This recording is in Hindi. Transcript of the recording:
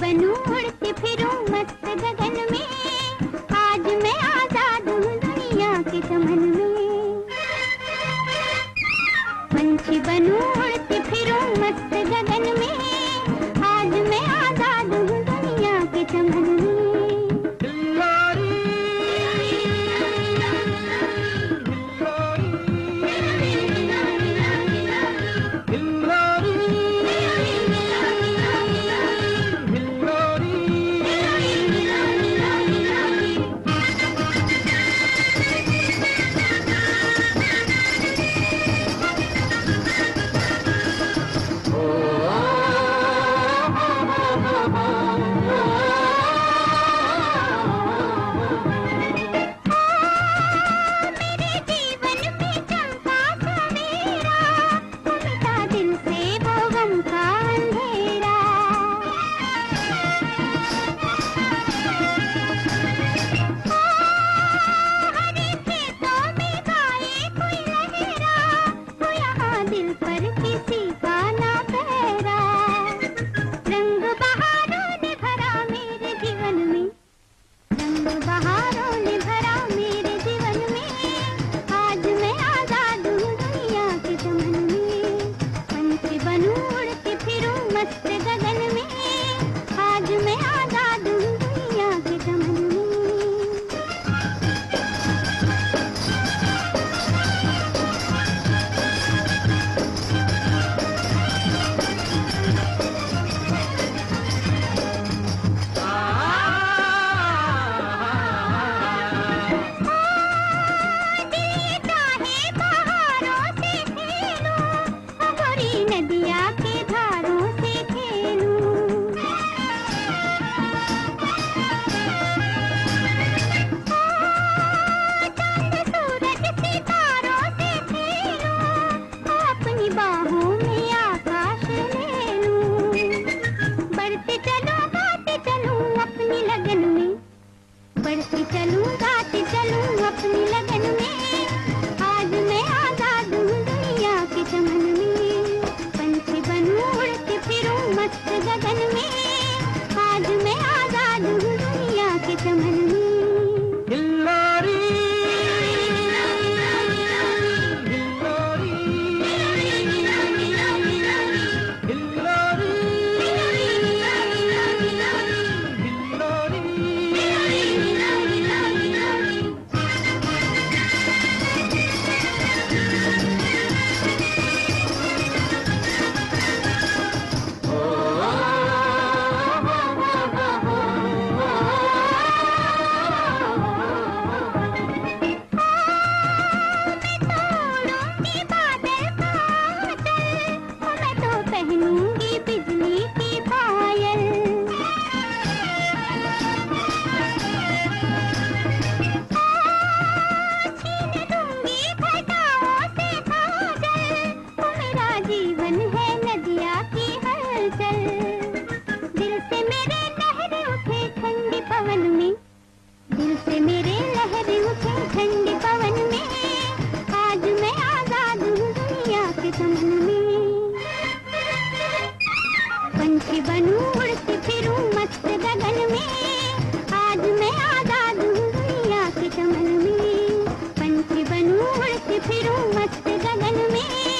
बनू उड़ते मस्त गगन में। आज मैं आज़ाद हूँ दुनिया के चमन में। पंछी बनू उड़ते मस्त गगन पंछी बनू उड़ती फिरू मस्त गगन में। आज मैं आज़ाद हूँ दुनिया के चमन में। पंछी बनू उड़ती फिरूं मस्त गगन में।